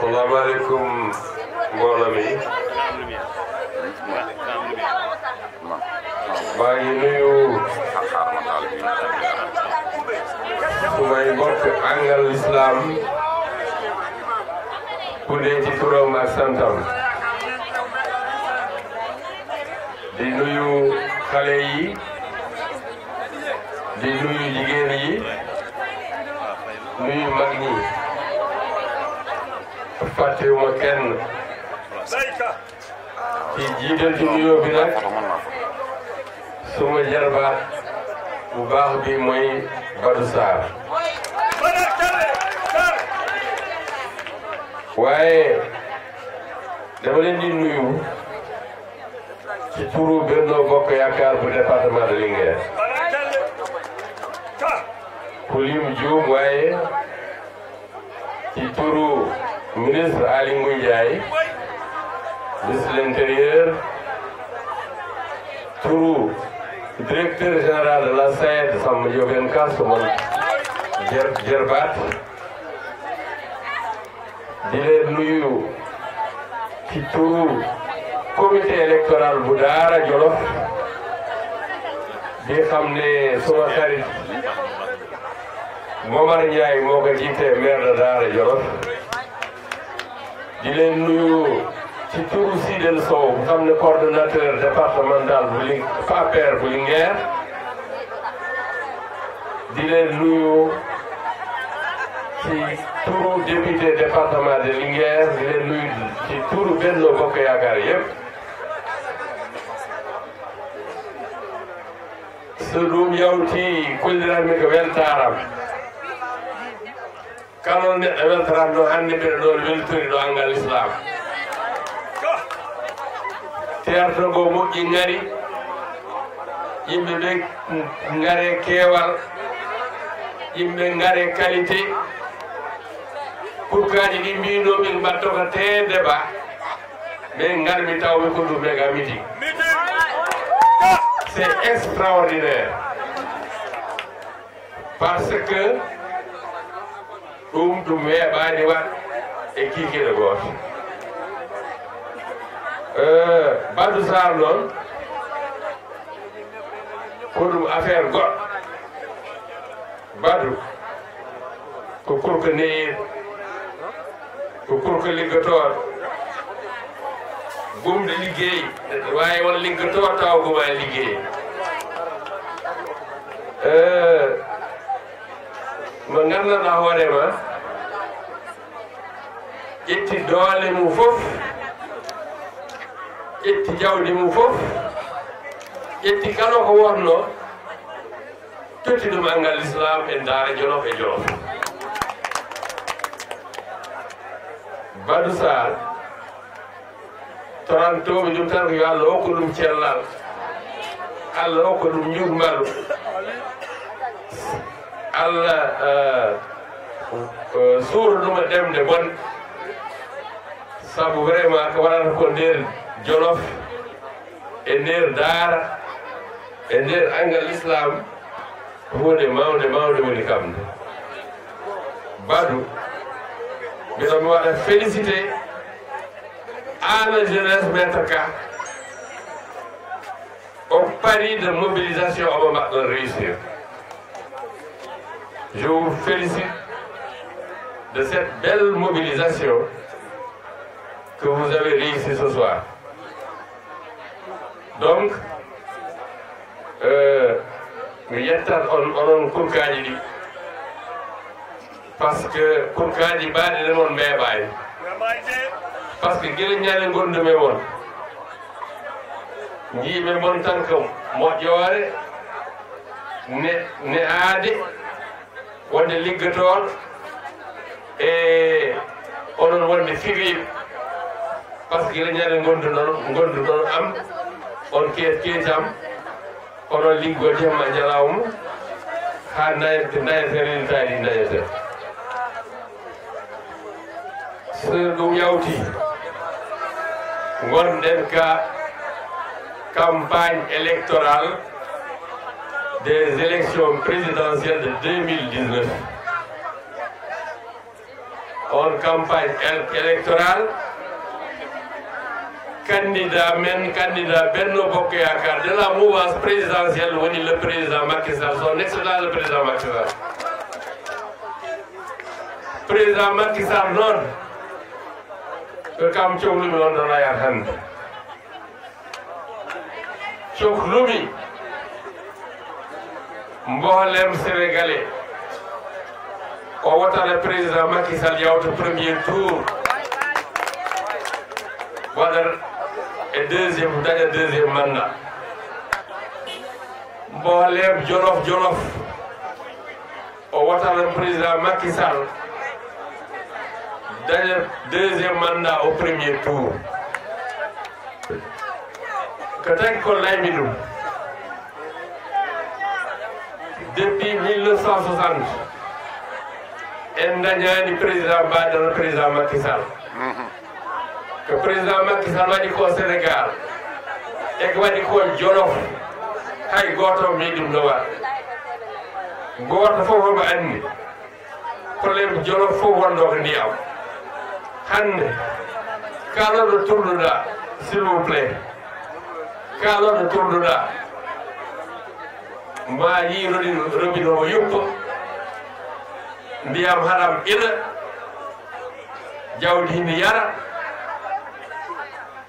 salaamaaleykum mbooloo mi maa ngi nuyu sumay mbokk àngal lislaam ku dee ci turam ak di nuyu xale di nuyu jigéen nuyu mag fàttewuma kenn ci jiital ci nuyoo bi nag suma jarbaat bu baax bi mooy Badou Sarr waaye dama leen di nuyu ci turu Benno Bokk Yaakaar bu département de Linguère ku lim juum waaye ci turu ministre Aly Ngouille Ndiaye ministre de l'intérieur turu directeur général la SAED Samba Ndiobène Ka sama di leen nuyu ci turu comité électoral bu Daara Jolof xam ne suma xarit Momar Ndiaye moo ko jiite maire Daara Jolof di leen nuyu ci turu Sidel Sow xam ne coordonnateur départemental bu li APR bu Linguère di leen nuyu ci turu député département de Linguère di leen nuyu ci turu Benno Bokk Yaakaar yépp so ɗum yawti kullirami ko weltaram kanon neɗɗo weltorama ɗo hannde mbeɗa ɗon weltori ɗo angal islam teertogo moƴƴi ngari yimɓe ɓe ngare keewal yimɓe ngare qualité kurkaji ɗi mbino min mbatto ko teedeba min ngarmi tawmi ko ɗum mega midi c'est extraordinaire parce que ɗum ɗum weeɓaani wat e kiikiiɗe gooto euh, badou sar noon ko ɗum affaire goɗɗo badou ko kurka neyiiɗo ko kurka liggotooɗo gumɗo liggey neɗɗo waawi won liggotoo taw gumaa liggey euh, mo gandana hoorema itti doole mum fof itti jawdi mum fof itti kala ko wonno totti ɗum angal islam e daara jolof e jolof badou sar torantoɓe jum tan ko yo allah hokko ɗum cellal allah hokko ɗum ñuurmbalu allah eh, eh, suurnumo dem bonɗe sabu vraiment ko waɗata ko nder jolof e nder daara e angal islam hunde mawde mawde woni kam badu mbiɗa mi waɗa félicité ana jeunesse maître ka o pari de mobilisation obama mbaɗɗon réussir Je vous félicite de cette belle mobilisation que vous avez réussi ce soir. Donc, euh, on Kurkadi parce que Kurkadi mon Lemon Mebay. Parce que Guélignal Gonde Memon. Ni Memon Tankum, moi Diore, ne Ade. wonde liggotoon e eh, onon wonde fiwiiɓe par ce que ila ñande gondunoon gondunoon am on kees kees am onon liggoji hemma ñalawma haa nayete nayetere ene taani nayetere so ɗum yawti gonɗen ka campagne électorale des élections présidentielles de 2019. en campagne électorale, candidat men candidat Benno de la mouvance présidentielle le président Macky Sall le président Macky Sall président Macky Sall mboolem sénégalais o wotana président Macky Sall yawta premier tour waɗat e deuxiéme daña na mandat mboolem jolof jolof o wotana président Macky Sall daña deuxiéme mandat au premier tour ko tagi ko depuis 1960 en dañani président mbaɗono président makky sall ko président Macky sall waɗi ko sénégal eko waɗi ko jolof hay goto mi ɗum no waɗ goto fof homo é probléme jolof fof wonno ko ndiyam hande kala ɗo turduɗa s'il vous plaît kala ɗo turduɗa ma yi roɗi robinoo yuppa ndiyam haɗam ina jawdi hini yara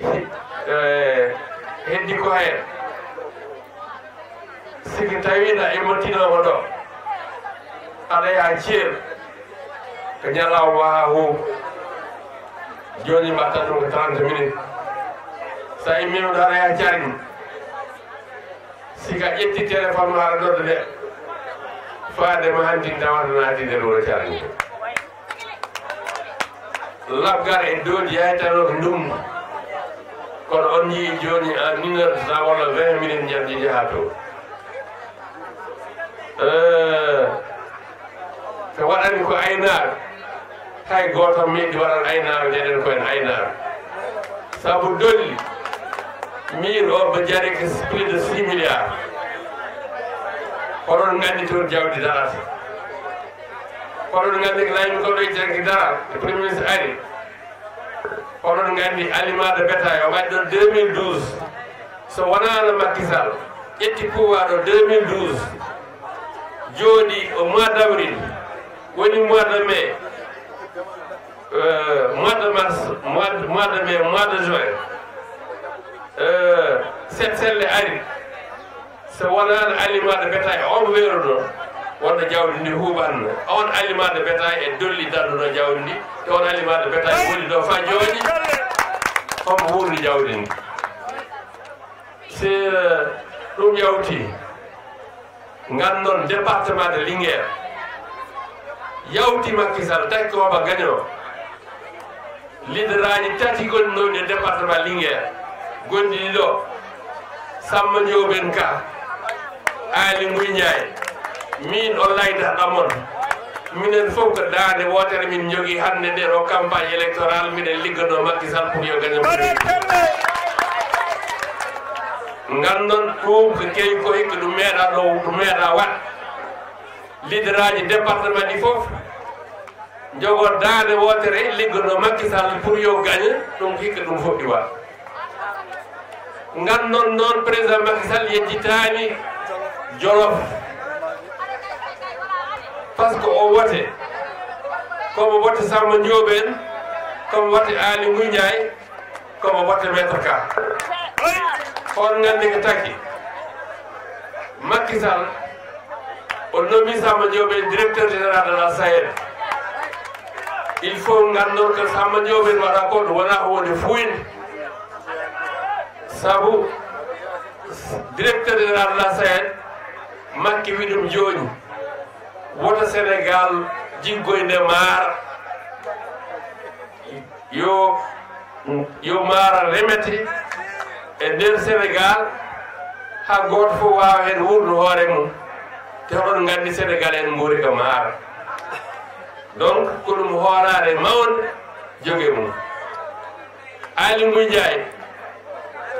eh, heddi ko heen siki tawiina e montinoomo ɗo aɗa yaha ceel ko ñalaw waha huu jooni mbatta ɗum ko trente minute sa immiɗum ɗo aɗa yaha carñi sika ƴetti iya, téléphone ma aɗa nodda de faadema hanti tawata naati nder wuro calani labgar e doodi yaytanor ndum kono on yii jooni en une heure sa walla vingt minutes jaldi jahaa to ko eh, waɗani ko aynaaɓe hay gooto meeɗi waɗan aynaaɓe sabu dolli mur o mo jare ko plus de six milliard koɗon ganndi toon jawdi darata koɗon ganndi ko laymi goɗɗo e jarki daral e premier ministre ari koɗon ganndi alimade bétail o waɗi ɗon 2012 so wonano makkisal ƴetti pouvoir o 2012 jooɗi o mois d'avril woni mois de mai euh, mois de mars mois de mai mois de juin Eh, setselle ari so wonano alimaɗo beta e on weeru noon wonno jawdi ndi huuɓatno on alimaɗo beta e dolli dannuɗo jawdi ndi te on alimaɗo beta e golli ɗo fa jooɗi homo wuurdu jawdi ndi si ɗum yawti gannon département de linguére yawti makkisal takki homo gañoo lidraji tati gonnoni e département linguére gondini ɗo samma ndiyoɓen ka aali guyñaye min o layda ɗamon minen fof ko daande wootere min jogi hande nden o campagne électoral minen liggano makkisal pour yo gaña ngannon tuubko key koy ko ɗum meeɗa ɗo ɗum meeɗa wat leader aji département ɗi fof jogo daande wootere liggano makkisal pour yo gaña ɗum hikka ɗum fof ɗi waa ngam noon noon président makisal yejjitaani jolof par ce que o wote komo wote samma njooɓeen komo wote aali muñaay komo wote maître ka hoon ngannde ko taki makisal o nomi samma njooɓeen directeur général de la sahel il faut nganndon ko samma njooɓeen waɗa ko ɗo wonaa ko woni fuyde sabu directeur général la SAED makki wiɗum jooni wota sénégal jiggoyde maara yo yo maara remete e nder sénégal ha goto fof wawa hen wurno hoore mum te oɗon gandi sénégal en guuri ka maara donc ko ɗum hoorare mawde jogue mum ali mbuy ndiaye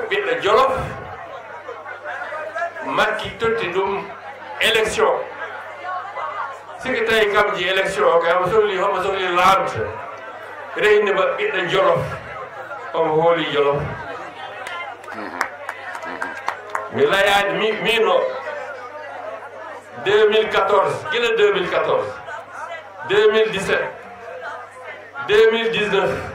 mbiɗo jolof makki totti ɗum élection siki tawi kam ji élection o kay omo sohli homo sohli laamde reyni ma ɓiɗɗo jolof omo hooli jolof mi layaani mi mino 2014 gila 2014 2017 2019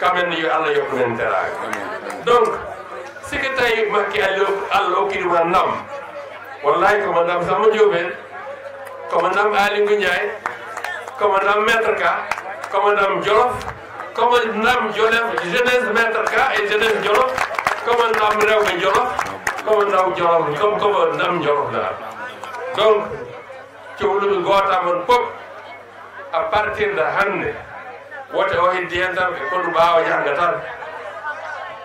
kamen yu Allah yok len teraa donc ci ke tay ma ki allo allo ki ma nam wallahi ko madam sama jobel ko madam ali ngunjay ko madam maître ka ko madam jolof ko madam jolof jeunesse maître ka et eh, jeunesse jolof ko madam rew ko jolof ko madam jolof ko ko madam jolof la donc ci wolou gotam pop a partir de hande wote o hindi hen tan e kondu mbawa jahga tan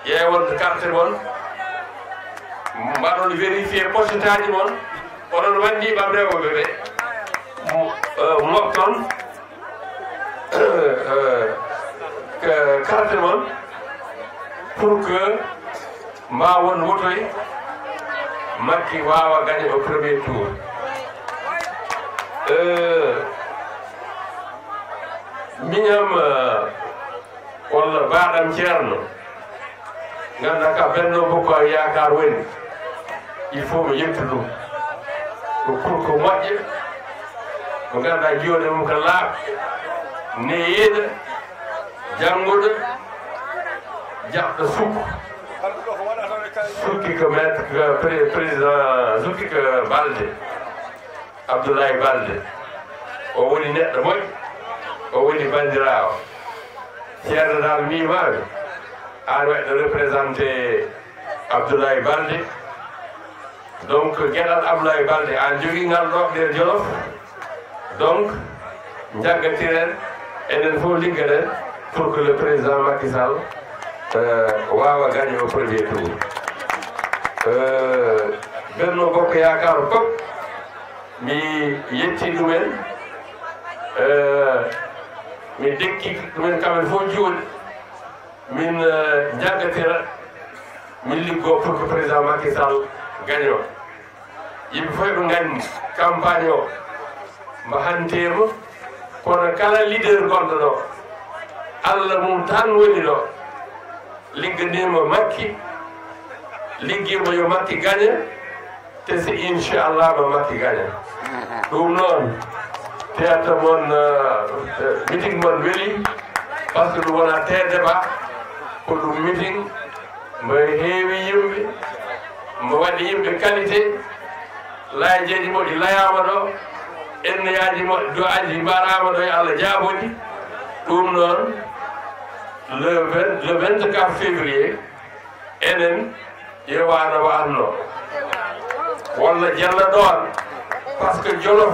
ƴeewon quartier won mbaɗon vérifié positaji moon onon wandi ɓamrewoɓe ɓe mofton eh, quartier eh, eh, moon pour que ma won wotoy makki wawa gañe o premier tour miñam walla eh, mbaɗam cerno ganda ka benno bokko yakar woni il faut me yettu ɗum ko kurko moƴƴe mo ganduɗa jiwde mum ko laaɓ neyeɗo jannguɗo jaɓɗo sukku suki ko maître président sukki ko balde abdoulaye balde o woni neɗɗo moƴƴo o woni bandirawo ceerno dal mimaɓe an waɗɗo représenté abdoulaye balde donc gueɗal abdoulaye balde an jogui ngal ɗo nder jolof donc jaggatiren enen fof liggaɗen pour que le président Macky Sall wawa gagné au premier eh, tour benno bokk yakar pop mi yetti ɗumen eh, min dekki min kamɓe fof jooni min eh, jaɓetira min liggoo pour que président Macky Sall gaño yimɓe fof ɓe nganndi campagne o mbo hanteema kono kala leader gonɗo ɗo allah mum tan woni ɗo ligganima makki liggima yo makki gaña te si inchallah ma makki gaña ɗum noon teatre mon euh, meeting mon weeli par ce que ɗum wona te débat ko ɗum meeting mbo heewi yimɓe mbo waɗi yimɓe qualité layjeeji moƴi layama ɗo enneyaji moƴi do aji mbarama ɗo e allah jaaboni ɗum noon le vingt quatre février enen yewano wa anno walla jalla ɗoon par ce que jolof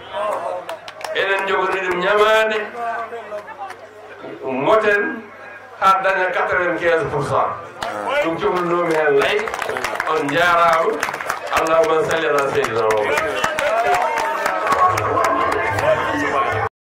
eɗen jogori ɗum ñamade moten ha daña 95 pour cent ah. ɗum cohlunomi hen lay on jarama allahuma salli ala seydina mamadou